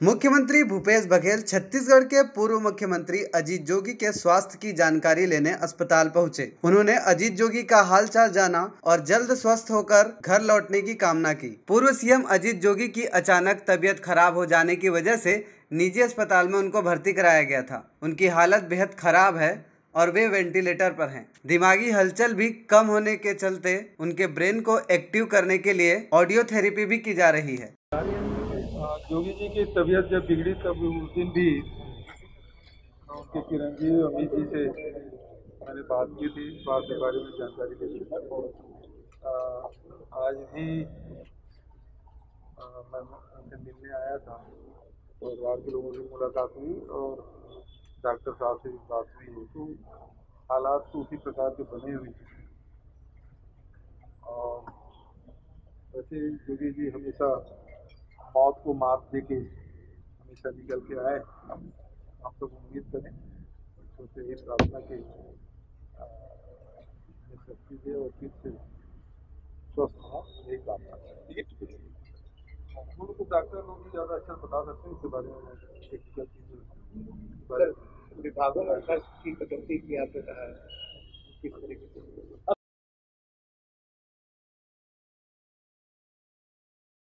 मुख्यमंत्री भूपेश बघेल छत्तीसगढ़ के पूर्व मुख्यमंत्री अजीत जोगी के स्वास्थ्य की जानकारी लेने अस्पताल पहुँचे। उन्होंने अजीत जोगी का हालचाल जाना और जल्द स्वस्थ होकर घर लौटने की कामना की। पूर्व सीएम अजीत जोगी की अचानक तबीयत खराब हो जाने की वजह से निजी अस्पताल में उनको भर्ती कराया गया था। उनकी हालत बेहद खराब है और वे वेंटिलेटर पर हैं। दिमागी हलचल भी कम होने के चलते उनके ब्रेन को एक्टिव करने के लिए ऑडियो थेरेपी भी की जा रही है। योगी जी की तबीयत जब बिगड़ी, तब उस दिन भी उनके चिरंजीवी अमित जी से मैंने बात की थी। बात के बारे में जानकारी ली आज भी मैं उनसे मिलने आया था। और परिवार के लोगों से मुलाकात हुई और डॉक्टर साहब से भी बात हुई। है तो हालात तो उसी प्रकार के बने हुए थे और वैसे योगी जी हमेशा मौत को मात दे के हमेशा निकल के आए। हम हम सब उम्मीद करें सोचे ये प्रार्थना के शक्ति दे और फिर से स्वस्थ हो यही कामना उनको तो डॉक्टर लोग भी ज़्यादा अच्छा बता सकते हैं इसके बारे में टेक्निकल चीज़ें विभागों में खर्च की कटौती की आपने कहा है। किस तरीके से?